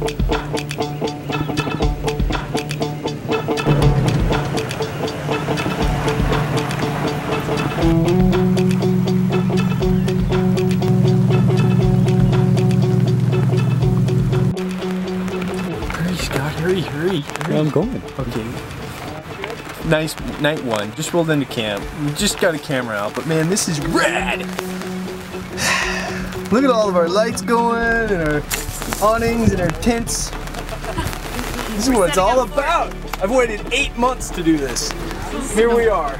Hurry, Scott, hurry, hurry, hurry. I'm going. Okay. Nice night one. Just rolled into camp. We just got a camera out, but man, this is rad. Look at all of our lights going and our awnings and our tents. This is what it's all about. I've waited eight months to do this. Here we are.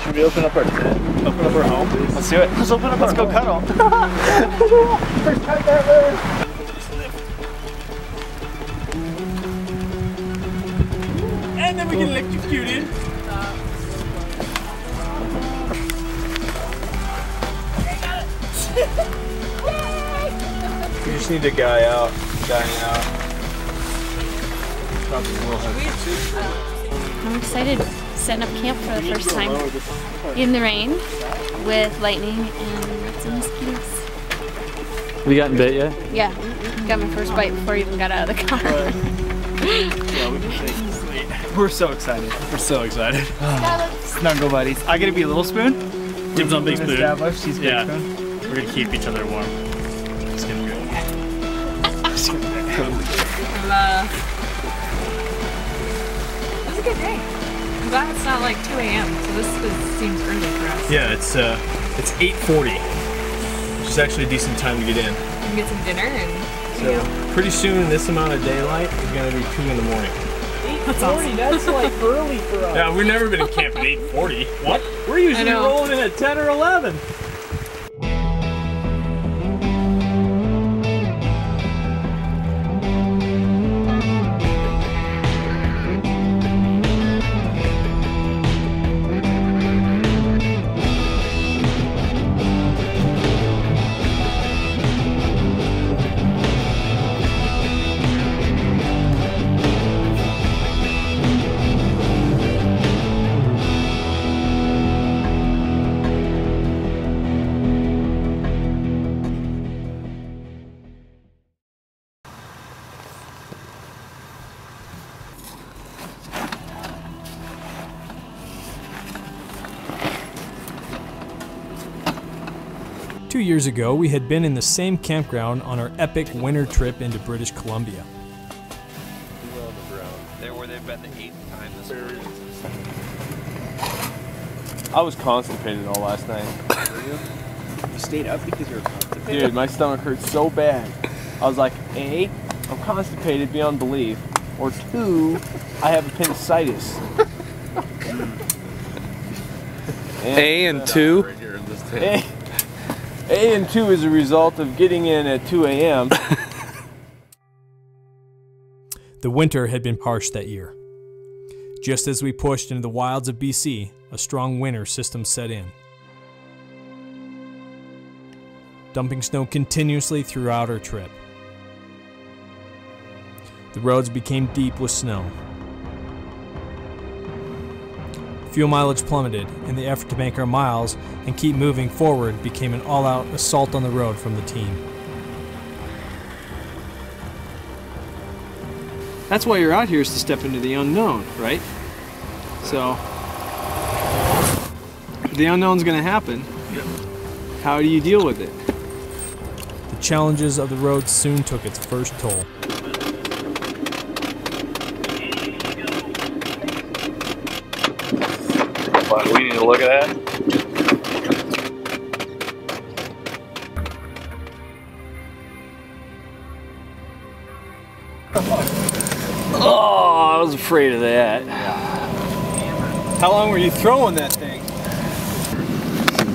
Should we open up our tent? Open up our home? Let's do it. Let's open up Let's go cuddle. First time ever. And then we get electrocuted. Just need a guy out, dying out. Probably will have I'm excited setting up camp for the first time in the rain with lightning and some mosquitoes. Have you gotten bit yet? Yeah, got my first bite before I even got out of the car. We're so excited. We're so excited. Snuggle buddies. I get to be a little spoon. Dibs on big spoon. Established. She's big Yeah. spoon. We're gonna keep each other warm. A good day. I'm glad it's not like 2 a.m. So this is, seems early for us. Yeah, it's uh, it's 8:40, which is actually a decent time to get in. We can get some dinner and So pretty soon, this amount of daylight is gonna be two in the morning. that's awesome. That's like early for us. Yeah, we've never been in camp at 8:40. What? We're usually rolling in at 10 or 11. two years ago, we had been in the same campground on our epic winter trip into British Columbia. I was constipated all last night. You? Stayed up because you were constipated? Dude, my stomach hurt so bad. I was like, A, I'm constipated beyond belief, or two, I have appendicitis. and, A and two? Right AM2 is a result of getting in at 2 a.m. the winter had been harsh that year. Just as we pushed into the wilds of BC, a strong winter system set in. Dumping snow continuously throughout our trip. The roads became deep with snow, Fuel mileage plummeted, and the effort to make our miles and keep moving forward became an all out assault on the road from the team. That's why you're out here is to step into the unknown, right? So, the unknown's going to happen. How do you deal with it? The challenges of the road soon took its first toll. We need to look at that. Oh, I was afraid of that. How long were you throwing that thing?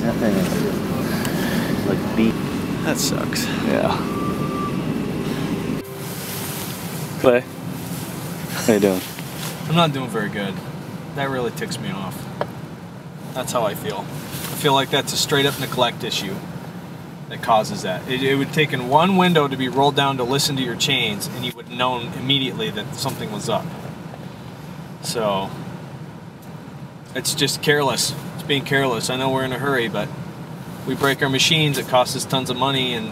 That thing is like beat. That sucks. Yeah. Clay, how you doing? I'm not doing very good. That really ticks me off. That's how I feel. I feel like that's a straight up neglect issue that causes that. It, it would take in one window to be rolled down to listen to your chains, and you would have known immediately that something was up. So, it's just careless. It's being careless. I know we're in a hurry, but we break our machines, it costs us tons of money, and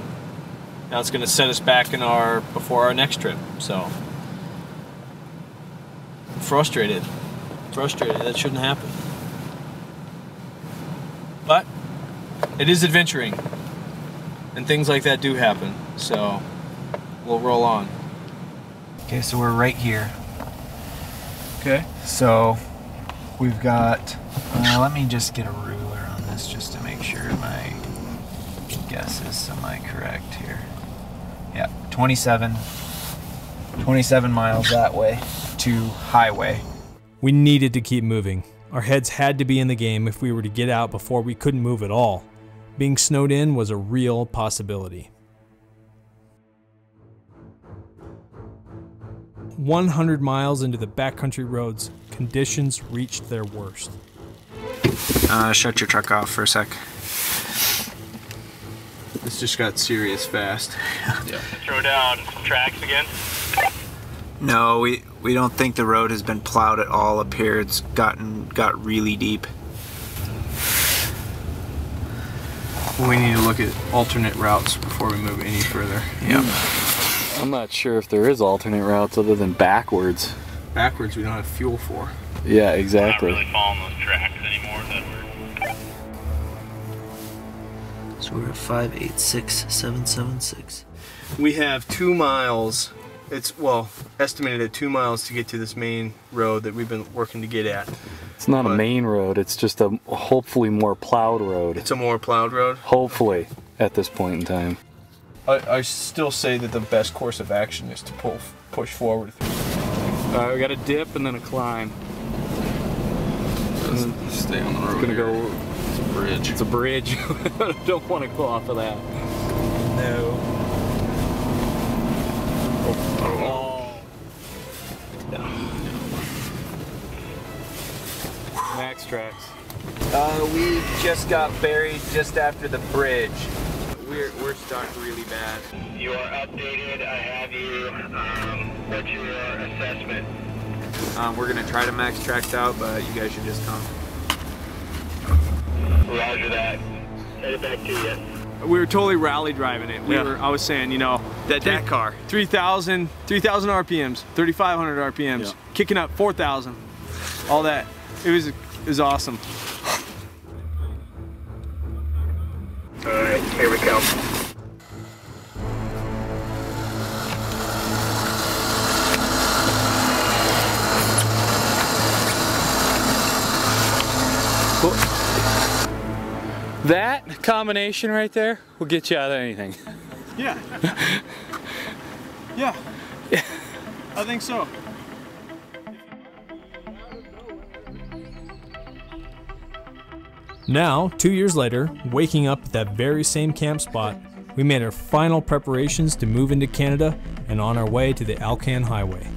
Now it's going to set us back in our before our next trip. So frustrated, frustrated. That shouldn't happen. It is adventuring, and things like that do happen. So we'll roll on. Okay, so we're right here. Okay. So we've got. Uh, let me just get a ruler on this just to make sure my guess is semi correct here. Yeah, 27. 27 miles that way to highway. We needed to keep moving. Our heads had to be in the game if we were to get out before we couldn't move at all. Being snowed in was a real possibility. 100 miles into the backcountry roads, conditions reached their worst. Uh, shut your truck off for a sec. This just got serious fast. Throw down tracks again. No, we we don't think the road has been plowed at all up here. It's gotten got really deep. We need to look at alternate routes before we move any further. Yep. I'm not sure if there is alternate routes other than backwards. Backwards, we don't have fuel for. Yeah, exactly. Not really following those tracks anymore. That we're So we're at 586776. We have two miles. It's well estimated at two miles to get to this main road that we've been working to get at. It's not a main road. It's just a hopefully more plowed road. It's a more plowed road. Hopefully, at this point in time. I, I still say that the best course of action is to pull push forward. All right, we got a dip and then a climb. Stay on the road. Gonna go. It's a bridge. It's a bridge. I don't want to go off of that. No. Max tracks. Uh, we just got buried just after the bridge. We're we're stuck really bad. You are updated. I have you. Um, what's your assessment? Um, we're gonna try to max tracks out, but you guys should just come. Roger that. Headed back to you. We were totally rally driving it. We Yeah. were. I was saying, you know, That that car. 3,000 3,000 RPMs, 3,500 RPMs, Yeah. kicking up 4,000, all that. It was it was awesome. All right, here we go. That combination right there will get you out of anything. Yeah. yeah. Yeah. I think so. Now, two years later, waking up at that very same camp spot, we made our final preparations to move into Canada and on our way to the Alcan Highway.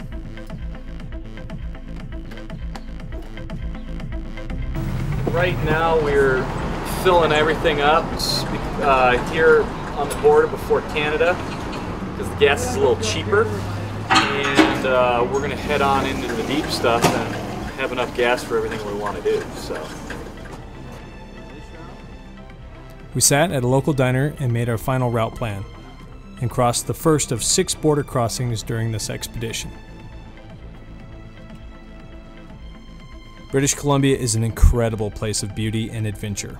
Right now, we're filling everything up uh, here on the border before Canada because the gas is a little cheaper. And uh, we're going to head on into the deep stuff and have enough gas for everything we want to do. So. We sat at a local diner and made our final route plan, and crossed the first of six border crossings during this expedition. British Columbia is an incredible place of beauty and adventure.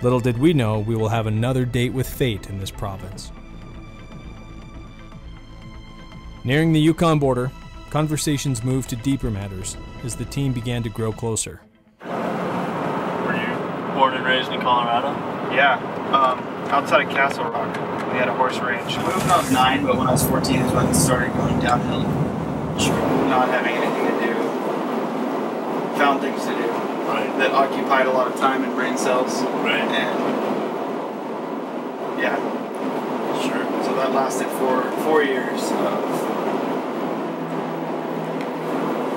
Little did we know we will have another date with fate in this province. Nearing the Yukon border, conversations moved to deeper matters as the team began to grow closer. Were you born and raised in Colorado? Yeah, um, outside of Castle Rock, we had a horse ranch. I moved when I was nine, but when I was 14 is when it started going downhill. Not having anything to do. Found things to do Right. That occupied a lot of time and brain cells. Right. And yeah, Sure. so that lasted for four years of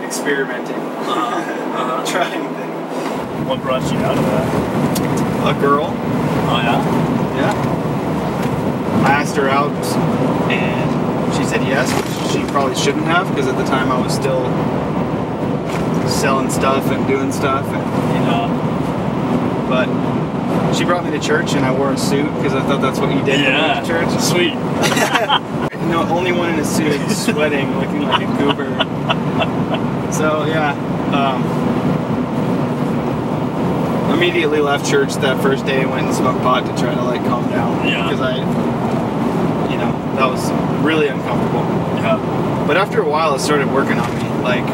experimenting, Uh-huh. trying things. What brought you out of that? A girl. Oh yeah. Yeah. I asked her out and she said yes, which she probably shouldn't have because at the time I was still selling stuff and doing stuff and but she brought me to church, and I wore a suit because I thought that's what you did when you went to church. Sweet. No, only one in a suit, sweating, looking like a goober. So yeah, um, immediately left church that first day and went and smoked pot to try to like calm down. Yeah. Because I, you know, that was really uncomfortable. Yeah. But after a while, it started working on me. Like,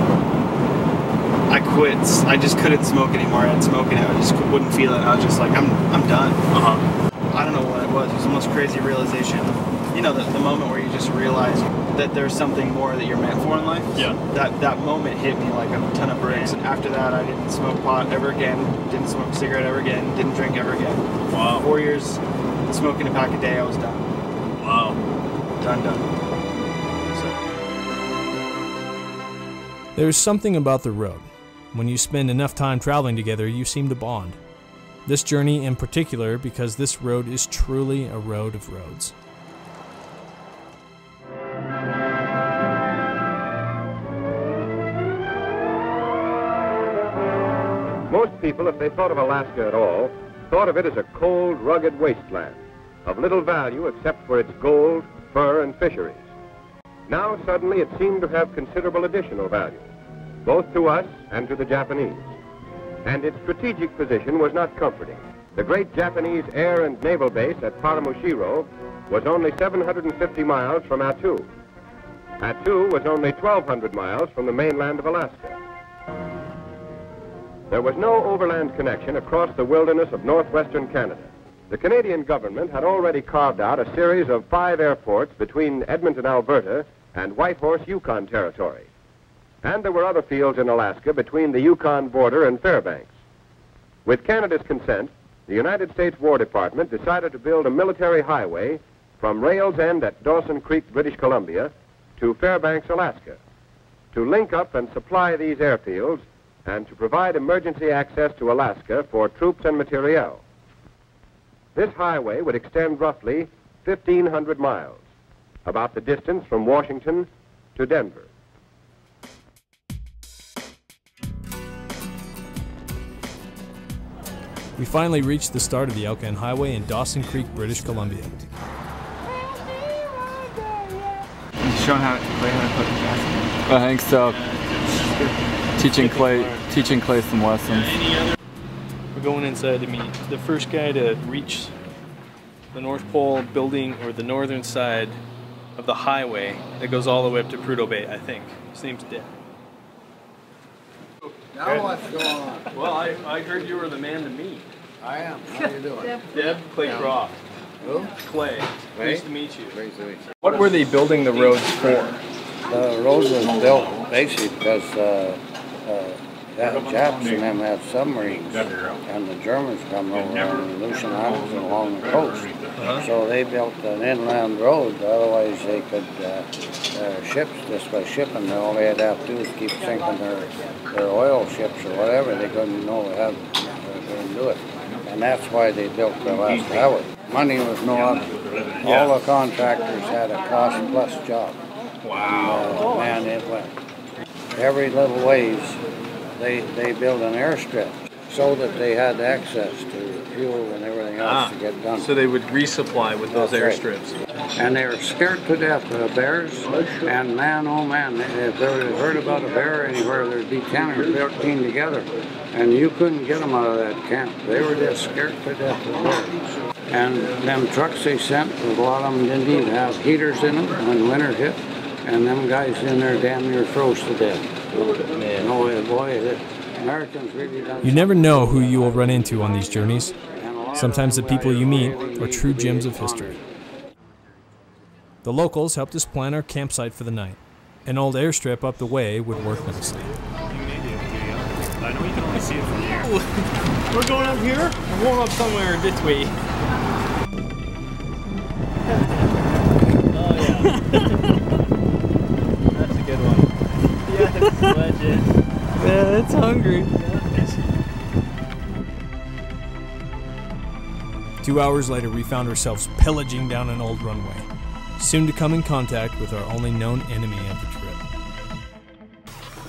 quit. I just couldn't smoke anymore. I had smoking. I just wouldn't feel it. I was just like, I'm, I'm done. Uh huh. I don't know what it was. It was the most crazy realization. You know, the, the moment where you just realize that there's something more that you're meant for in life. Yeah. That that moment hit me like a ton of bricks. And after that, I didn't smoke pot ever again. Didn't smoke a cigarette ever again. Didn't drink ever again. Wow. Four years smoking a pack a day. I was done. Wow. Done. Done. There is something about the road. When you spend enough time traveling together, you seem to bond. This journey in particular, because this road is truly a road of roads. Most people, if they thought of Alaska at all, thought of it as a cold, rugged wasteland of little value except for its gold, fur, and fisheries. Now, suddenly, it seemed to have considerable additional value, both to us and to the Japanese. And its strategic position was not comforting. The great Japanese air and naval base at Paramushiro was only 750 miles from Attu. Attu was only 1,200 miles from the mainland of Alaska. There was no overland connection across the wilderness of northwestern Canada. The Canadian government had already carved out a series of five airports between Edmonton, Alberta, and Whitehorse, Yukon Territory. And there were other fields in Alaska between the Yukon border and Fairbanks. With Canada's consent, the United States War Department decided to build a military highway from Rails End at Dawson Creek, British Columbia, to Fairbanks, Alaska, to link up and supply these airfields and to provide emergency access to Alaska for troops and materiel. This highway would extend roughly 1,500 miles, about the distance from Washington to Denver. We finally reached the start of the Alcan Highway in Dawson Creek, British Columbia. Showing how Clay how to put the gas I think so. Teaching Clay, teaching Clay some lessons. We're going inside to meet the first guy to reach the North Pole building or the northern side of the highway that goes all the way up to Prudhoe Bay, I think. His name's Deb. Now what's going on? Well, I, I heard you were the man to meet. I am. How are you doing? Deb Clay Croft. Who? Clay. Clay? Nice to meet you. Great to meet you. What were they building the roads for? The road was built basically because uh, uh, the Japs and them had submarines, and the Germans come over on the Aleutian Islands and along the coast. So they built an inland road. Otherwise, they could uh, their ships just by shipping. All they had to do is keep sinking their their oil ships or whatever. They couldn't know how they couldn't do it, and that's why they built the last highway. Money was no object. All the contractors had a cost plus job. Wow. Uh, man, it went every little ways. They they built an airstrip so that they had access to fuel and everything else ah. to get done. So they would resupply with those That's airstrips. And they were scared to death of bears. And man, oh man, if they heard about a bear anywhere, there'd be 10 or 13 together. And you couldn't get them out of that camp. They were just scared to death of bears. And them trucks they sent, a lot of them didn't even have heaters in them when winter hit. And them guys in there damn near froze to death. No, boy, the Americans really done You never know who you will run into on these journeys. Sometimes the people you meet are true gems of history. The locals helped us plan our campsite for the night. An old airstrip up the way would work nicely. I know you can only see it from here. We're going up here? We're going up somewhere this way. It's hungry. Two hours later, we found ourselves pillaging down an old runway, soon to come in contact with our only known enemy of the trip.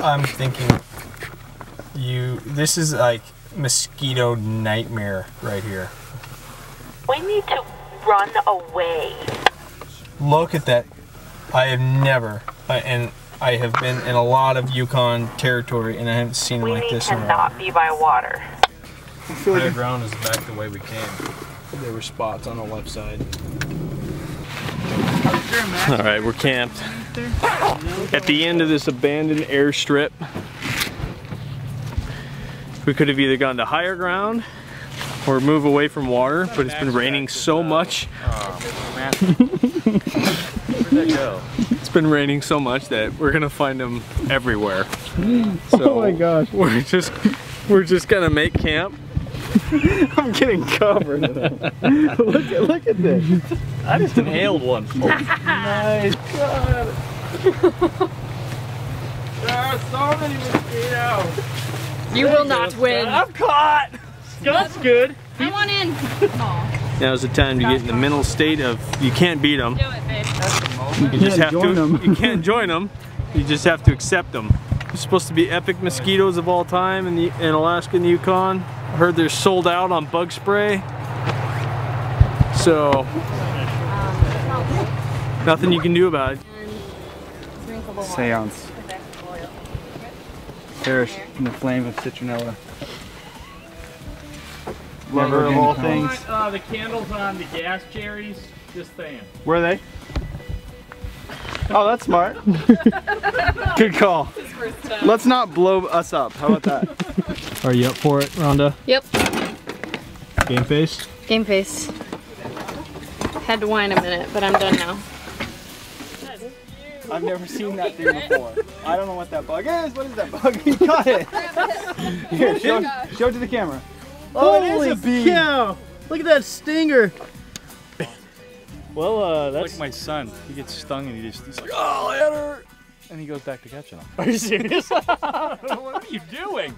I'm thinking you this is like mosquito nightmare right here. We need to run away. Look at that. I have never, and I have been in a lot of Yukon territory, and I haven't seen it like this to in a while. not be by water. Higher ground is back the way we came. There were spots on the left side. All right, we're camped at the end of this abandoned airstrip. We could have either gone to higher ground or move away from water, but it's been raining so much. Oh, Where'd that go? It's been raining so much that we're gonna find them everywhere. So Oh my gosh. We're just we're just gonna make camp. I'm getting covered. look at look at this. I just inhaled one. nice. God. there are so many mosquitoes. You will not win. I'm caught. That's good. I want in. Now's the time to get in the mental state of you can't beat them. Do it, babe. You just have to. to. 'em. You can't join them. You just have to accept them. It's supposed to be epic mosquitoes of all time in the in Alaska and the Yukon. I heard they're sold out on bug spray. So nothing you can do about it. Seance. Perish in the flame of citronella. Lover of all things. Uh, the candles on the gas cherries, just saying. Where are they? Oh, that's smart. Good call. Let's not blow us up. How about that? Are you up for it, Rhonda? Yep. Game face? Game face. Had to whine a minute, but I'm done now. I've never seen that thing before. I don't know what that bug is. What is that bug? You got it. Here, show, show it to the camera. Oh, it is a bee. Look at that stinger. Well, uh, that's like my son. He gets stung and he just he's like, oh, that hurt, and he goes back to catching them. Are you serious? what are you doing?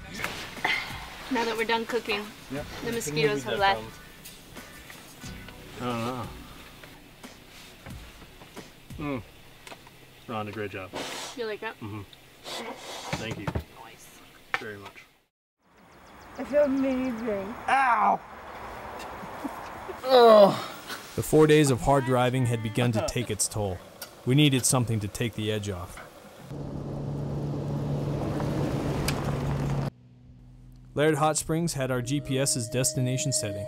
Now that we're done cooking, Yep. the mosquitoes have left. I don't know. Mm. Rhonda, great job. You like that? Mm-hmm. Thank you. Very much. It's amazing. Ow! Ugh. The four days of hard driving had begun to take its toll. We needed something to take the edge off. Liard Hot Springs had our GPS's destination setting.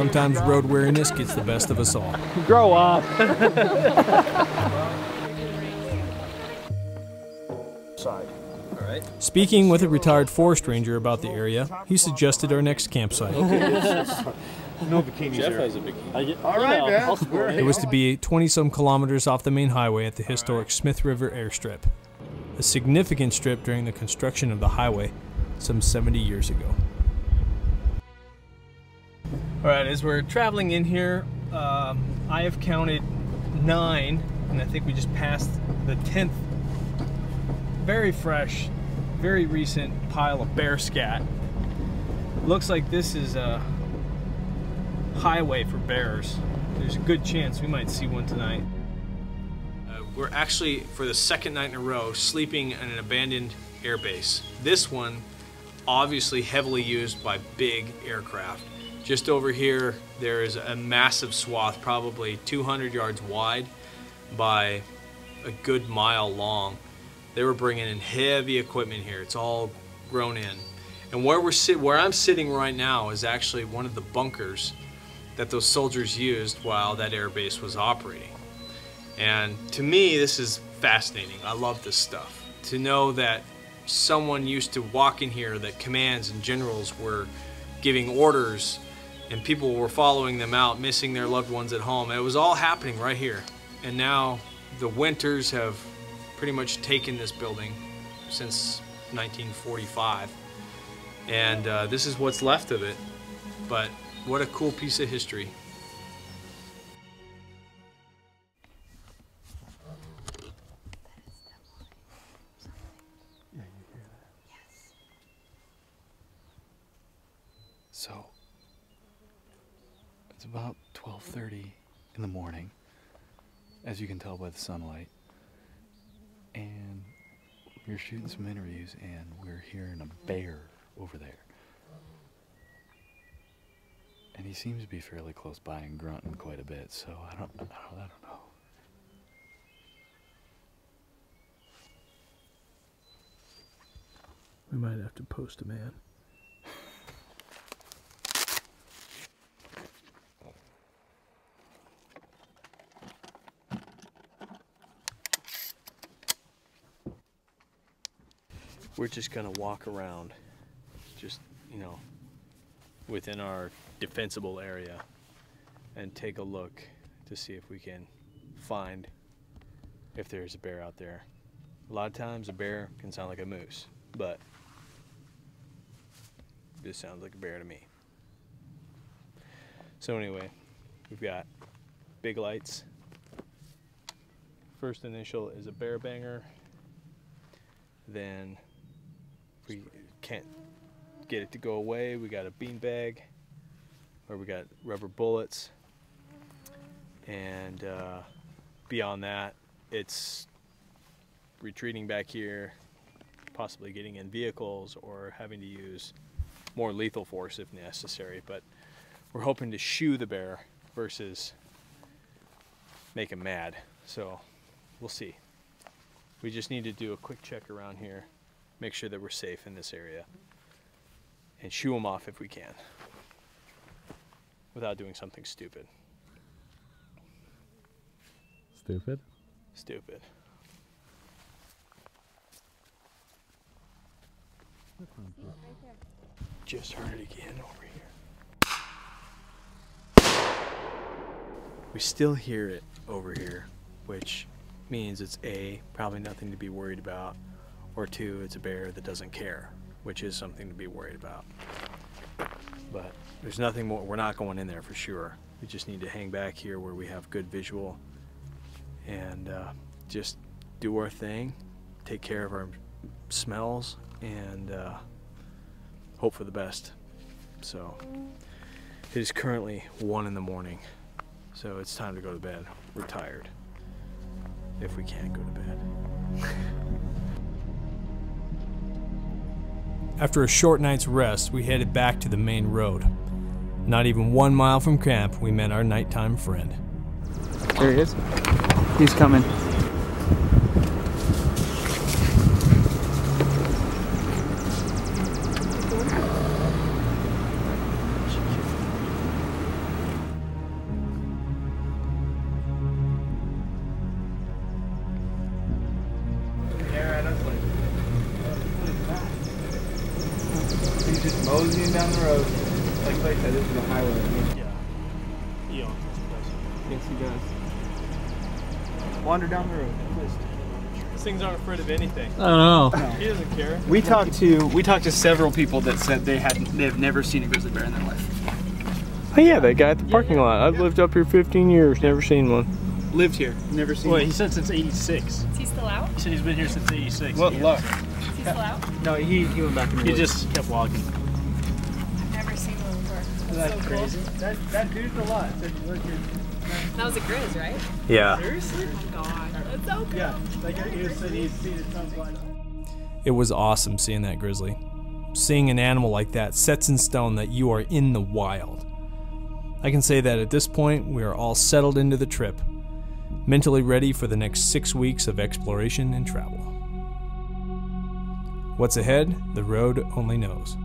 Sometimes road weariness gets the best of us all. Grow up. Side. All right. Speaking with a retired forest ranger about the area, he suggested our next campsite. No bikinis Jeff here. has a bikini. All right, man. It was to be 20 some kilometers off the main highway at the historic Smith River Airstrip, a significant strip during the construction of the highway some 70 years ago. All right, as we're traveling in here, um, I have counted nine, and I think we just passed the tenth. Very fresh, very recent pile of bear scat. Looks like this is a highway for bears. There's a good chance we might see one tonight. Uh, we're actually, for the second night in a row, sleeping in an abandoned airbase. This one, obviously heavily used by big aircraft. Just over here, there is a massive swath, probably 200 yards wide by a good mile long. They were bringing in heavy equipment here. It's all grown in. And where we're sit, where I'm sitting right now is actually one of the bunkers that those soldiers used while that air base was operating. And to me, this is fascinating. I love this stuff. To know that someone used to walk in here, that commands and generals were giving orders and people were following them out, missing their loved ones at home. It was all happening right here. And now the winters have pretty much taken this building since 1945. And uh, this is what's left of it. But what a cool piece of history. About 12:30 in the morning, as you can tell by the sunlight. And we're shooting some interviews, and we're hearing a bear over there. And he seems to be fairly close by and grunting quite a bit. So I don't, I don't, I don't know. We might have to post a man. We're just gonna walk around, just, you know, within our defensible area and take a look to see if we can find if there's a bear out there. A lot of times a bear can sound like a moose, but this sounds like a bear to me. So anyway, we've got big lights. First initial is a bear banger. Then we can't get it to go away, we got a bean bag or we got rubber bullets. And uh, beyond that, it's retreating back here, possibly getting in vehicles or having to use more lethal force if necessary. But we're hoping to shoo the bear versus make him mad. So we'll see. We just need to do a quick check around here, make sure that we're safe in this area, and shoo them off if we can without doing something stupid. Stupid? Stupid. Just heard it again over here. We still hear it over here, which means it's A, probably nothing to be worried about, or two, it's a bear that doesn't care, which is something to be worried about. But there's nothing more, we're not going in there for sure. We just need to hang back here where we have good visual and uh, just do our thing, take care of our smells, and uh, hope for the best. So it is currently one in the morning, so it's time to go to bed. We're tired. If we can't go to bed. After a short night's rest, we headed back to the main road. Not even one mile from camp, we met our nighttime friend. There he is. He's coming. Wander down the road. These things aren't afraid of anything. I don't know. He doesn't care. We talked to we talked to several people that said they had they've never seen a grizzly bear in their life. Oh yeah, that guy at the parking lot. I've lived up here 15 years, never seen one. Lived here, never seen. Wait, one. he said since 86. Is he still out? He said he's been here since 86. What luck. Is he still out? No, he, he went back in the He woods. just kept walking. I've never seen one before. That's so cool. crazy. That, that dude's a That was a grizz, right? Yeah. Seriously? Oh my god. That's so cool. Yeah, like he said he's seen his son fly. It was awesome seeing that grizzly. Seeing an animal like that sets in stone that you are in the wild. I can say that at this point, we are all settled into the trip, mentally ready for the next six weeks of exploration and travel. What's ahead, the road only knows.